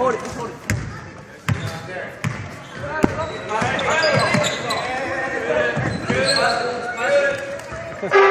hold it, just hold it. Good, good, good.